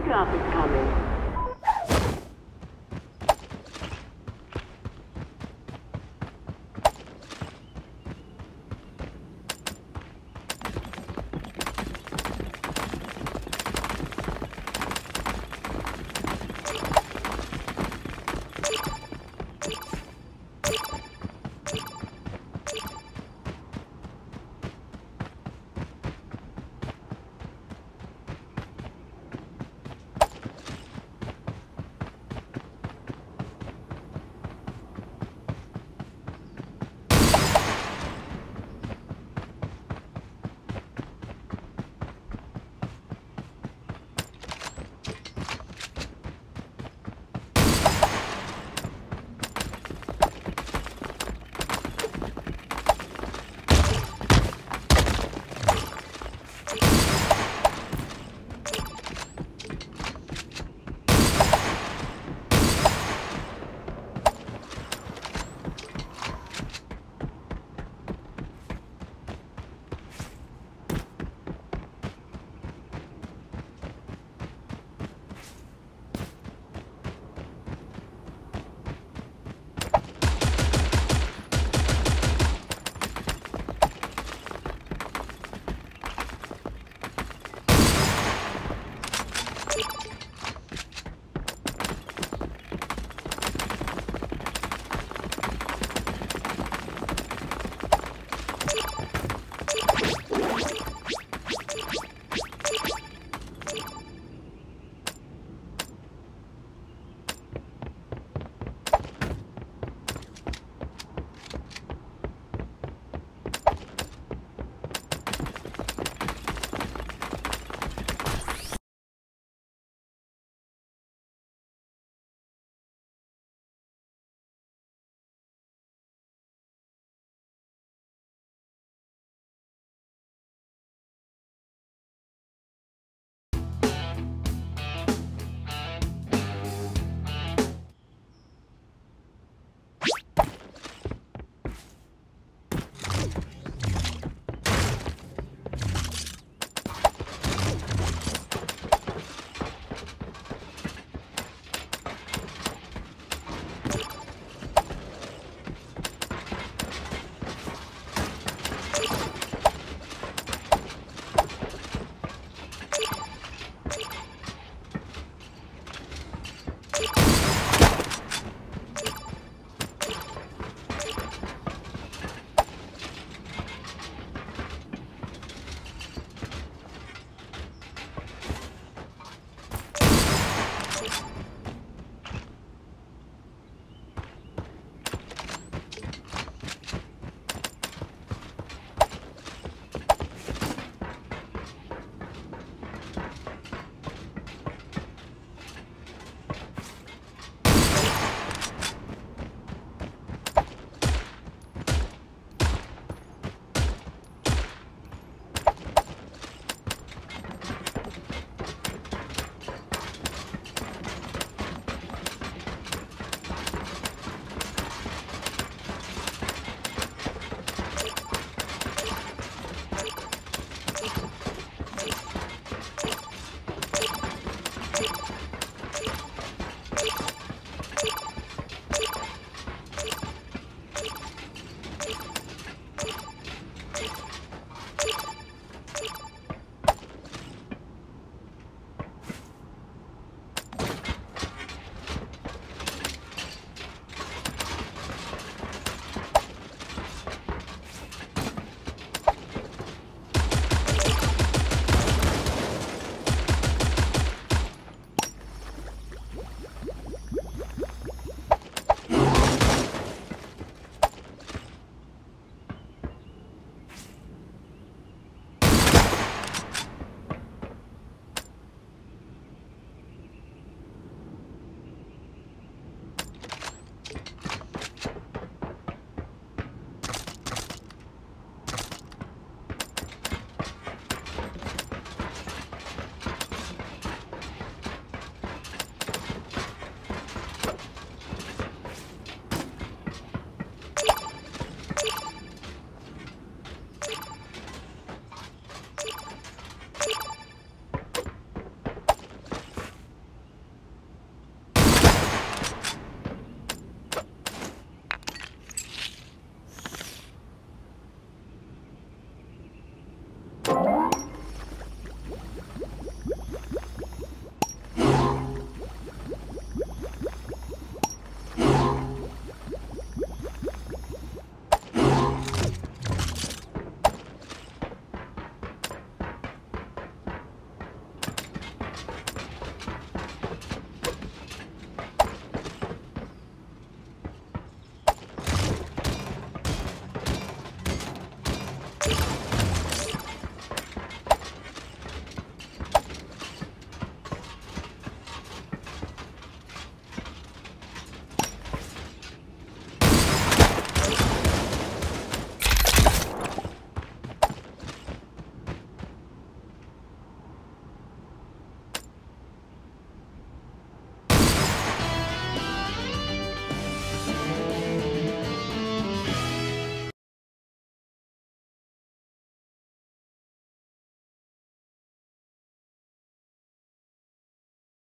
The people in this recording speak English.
Airdrop is coming.